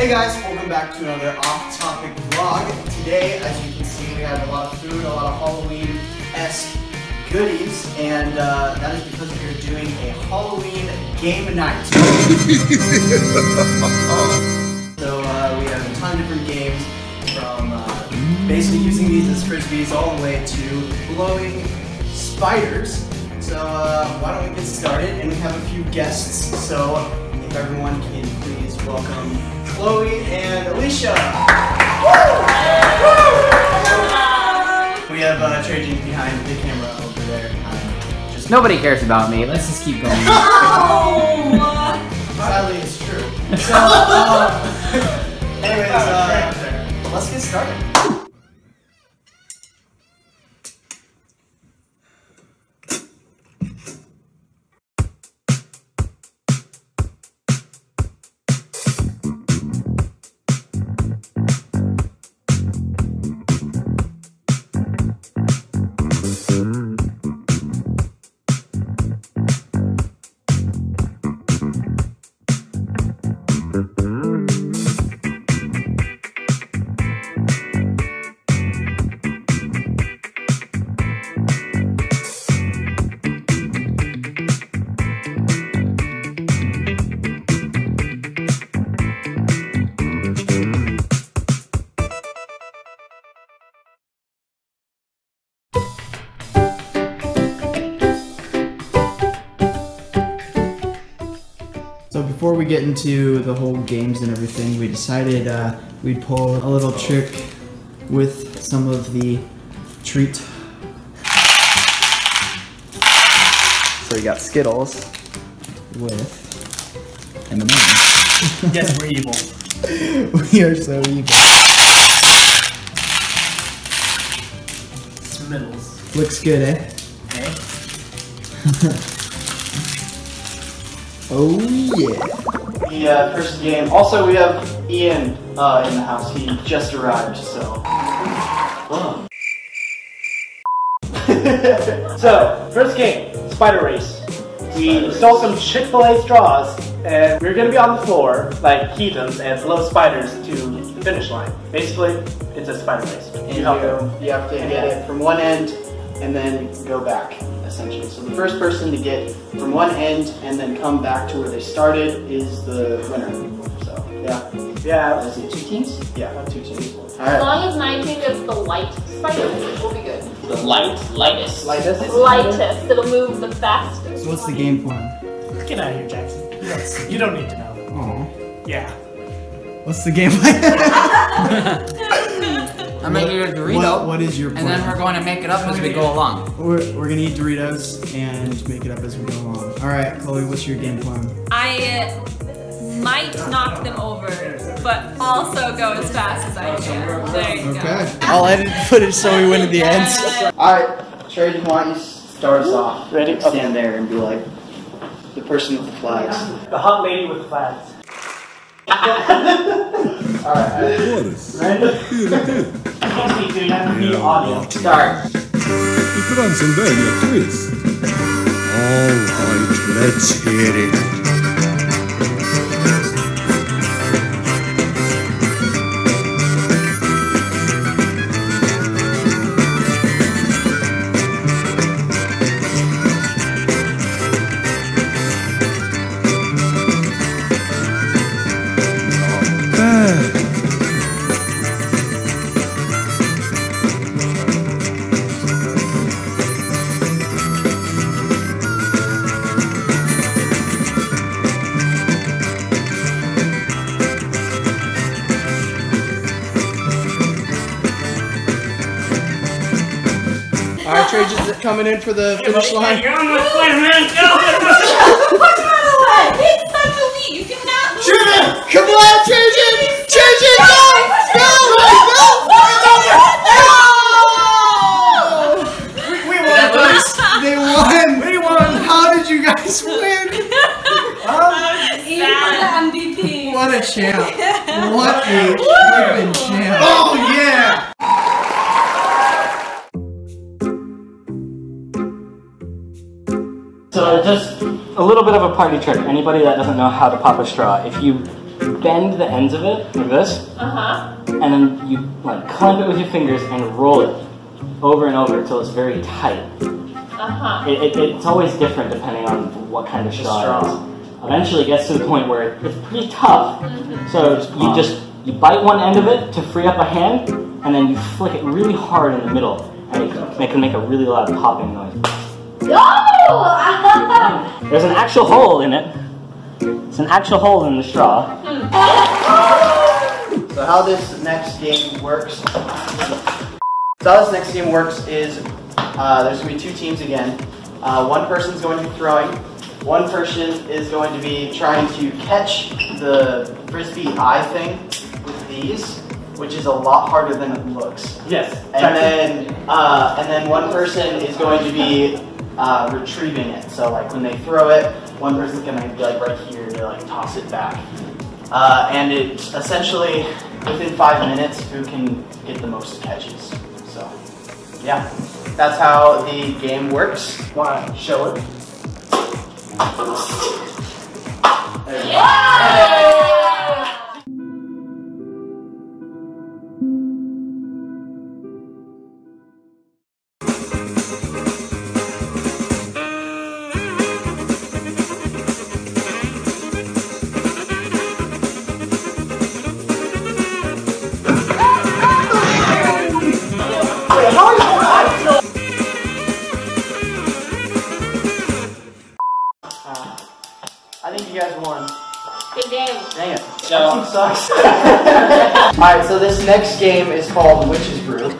Hey guys, welcome back to another off-topic vlog. Today, as you can see, we have a lot of food, a lot of Halloween-esque goodies, and uh, that is because we are doing a Halloween game night. so uh, we have a ton of different games, from uh, basically using these as frisbees all the way to blowing spiders. So uh, why don't we get started? And we have a few guests, so if everyone can please welcome Chloe and Alicia. We have uh, Trajan behind the camera over there. Uh, just Nobody cares about me. Let's just keep going. sadly, it's true. So, um, anyways, uh, let's get started. Before we get into the whole games and everything, we decided uh, we'd pull a little trick with some of the treat. So we got Skittles with M&M's. Yes, we're evil. we are so evil. Smiddles. Looks good, eh? Okay. Oh yeah. The uh, first game. Also, we have Ian uh, in the house. He just arrived, so. So, first game, Spider Race. We stole some Chick-fil-A straws, and we're gonna be on the floor, like heathens, and blow spiders to the finish line. Basically, it's a spider race. And You you, you have to get it from one end and then go back, essentially. So the first person to get from one end and then come back to where they started is the winner. So, yeah. Yeah, Is it two teams? yeah, two teams. As long as my team gets the light spider, we'll be good. The light, lightest. Lightest? Lightest, it'll move the fastest. So what's the game plan? Get out of here, Jackson. You don't, you don't need to know. Oh. Yeah. What's the game plan? I'm making a Dorito, What, what is your plan? and then we're going to make it up as we go along. We're, we're gonna eat Doritos and make it up as we go along. Alright, Chloe, what's your game plan? I might knock them over, but also go as fast as I can. There you go. I'll edit the footage so we win at the end. Alright, Trajan, why don't you start us off? Ready? Okay. Stand there and be like the person with the flags. The hot lady with the flags. Value twist. All right, let's hear it. Alright, Trajan's coming in for the finish line. You're on my Spider-Man. Go! It's such a lead. You cannot lose. Trajan! Come on, Trajan! Trajan, go! Go! Go! We won, boys. They won! We won. How did you guys win? Sad. MVP. What a champ. What a freaking So just a little bit of a party trick. Anybody that doesn't know how to pop a straw, if you bend the ends of it like this, Uh huh. and then you like clamp it with your fingers and roll it over and over until it's very tight. Uh huh. It, it, it's always different depending on what kind of straw, it is. Eventually, it gets to the point where it's pretty tough. So you just you bite one end of it to free up a hand, and then you flick it really hard in the middle, and it can, it can make a really loud popping noise. Oh! There's an actual hole in it. It's an actual hole in the straw. So how this next game works? So how this next game works is uh, there's going to be two teams again. Uh, one person's going to be throwing. One person is going to be trying to catch the frisbee eye thing with these, which is a lot harder than it looks. Yes. And then, uh, and then one person is going to be uh, retrieving it. So like when they throw it, one person's gonna be like right here to like toss it back. Uh, and it essentially within five minutes, who can get the most catches. So yeah, that's how the game works. Want to show it? There Dang it. That team sucks. Alright, so this next game is called Witch's Brew.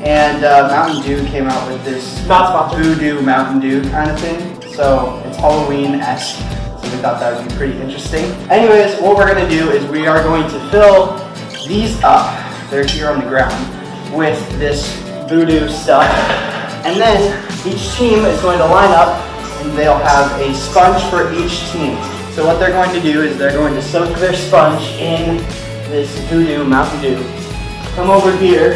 And uh, Mountain Dew came out with this Not sponsored. voodoo Mountain Dew kind of thing. So it's Halloween-esque. So we thought that would be pretty interesting. Anyways, what we're going to do is we are going to fill these up. They're here on the ground with this voodoo stuff. And then each team is going to line up and they'll have a sponge for each team. So what they're going to do is they're going to soak their sponge in this voodoo Mountain Dew. Come over here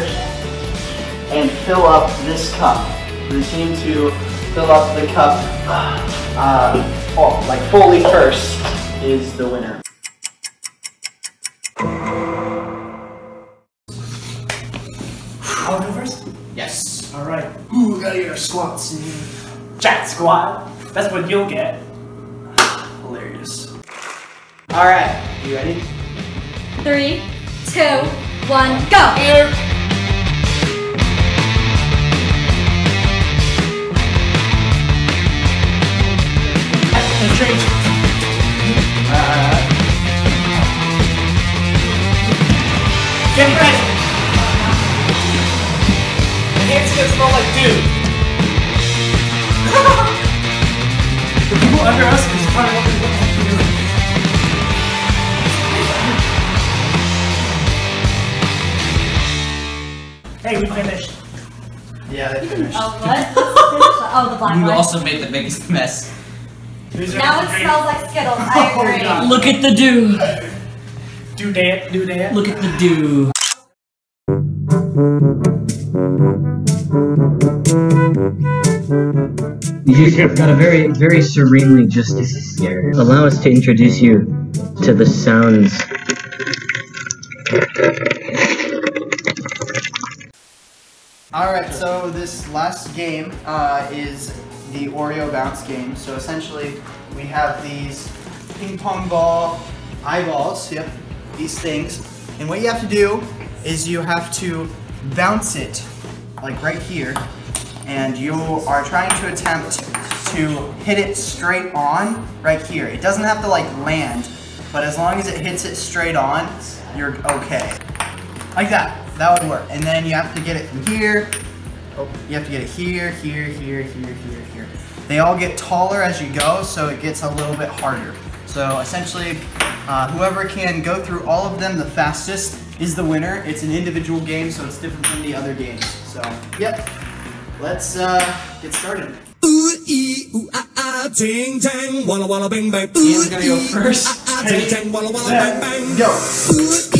and fill up this cup. The seem to fill up the cup, uh, oh, like fully first, is the winner. I'll go first. Yes. All right. Ooh, we gotta get our squats in. Jack squat. That's what you'll get. All right, you ready? Three, two, one, go! Uh, get ready. It's gonna smell like dew. the people under us Hey, we finished. Yeah, they finished. Oh, what? oh, the black You one. also made the biggest mess. Now it smells like Skittles. I Oh, agree. God. Look at the dew. Do dance, do dance. Look at the dew. You've got a very, very serenely just stare. Allow us to introduce you to the sounds. All right, so this last game uh, is the Oreo bounce game. So essentially, we have these ping pong ball eyeballs. Yep, these things. And what you have to do is you have to bounce it, like right here, and you are trying to attempt to hit it straight on right here. It doesn't have to like land, but as long as it hits it straight on, you're okay. Like that. That would work. And then you have to get it from here. Oh, you have to get it here, here, here, here, here, here. They all get taller as you go, so it gets a little bit harder. So essentially, uh, whoever can go through all of them the fastest is the winner. It's an individual game, so it's different from the other games. So, yep. Let's uh, get started. Ooh, ee, ooh, ah, ah, ting, tang, walla, walla, bang, bang. Ian's gonna go first. ah, ah, ting, tang, walla, walla, bang, bang. Go. Ooh,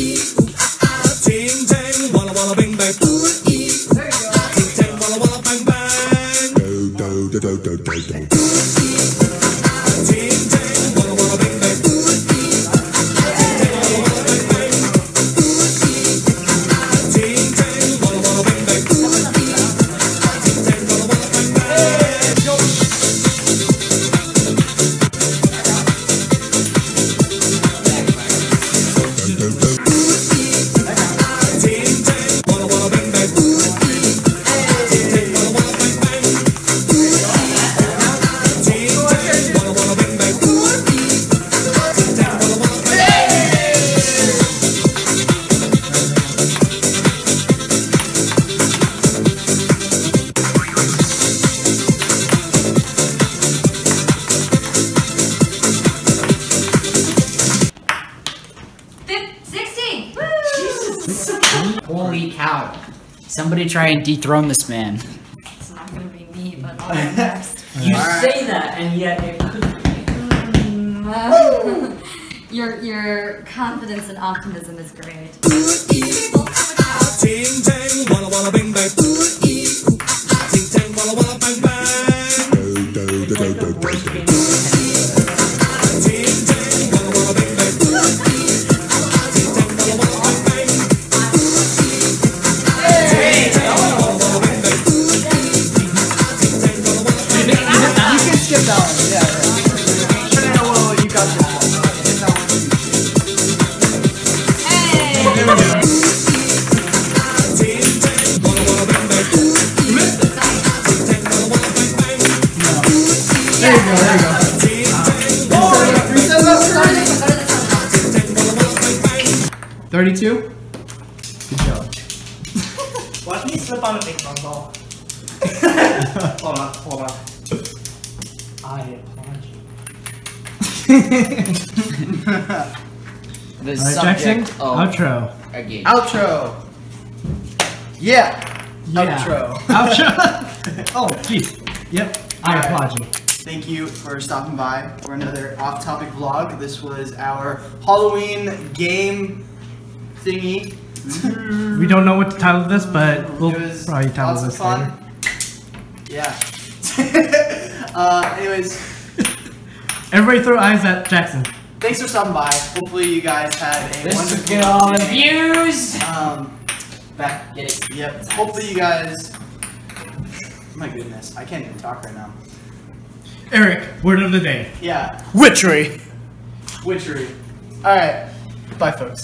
Holy cow. Somebody try and dethrone this man. It's not gonna be me, but I'll go next. You Alright. say that, and yet it could Mm, your your confidence and optimism is great. Bang. 32. Good job. Watch me slip on a ping pong ball. hold on, hold on. I applaud you. The Alright, subject Jackson, of outro. our game. Outro. Yeah. Yeah. Outro. Outro. oh, jeez. Yep, I Alright. applaud you. Thank you for stopping by for another off-topic vlog. This was our Halloween game thingy. We don't know what to title of this, but we'll It was probably title lots of this fun. later. Yeah. uh, anyways, Everybody throw eyes at Jackson. thanks for stopping by. Hopefully you guys had a Let's wonderful get all the views. Um, Back, get it. yep. Hopefully you guys. My goodness, I can't even talk right now. Eric, word of the day. Yeah, Witchery. witchery. All right, bye, folks.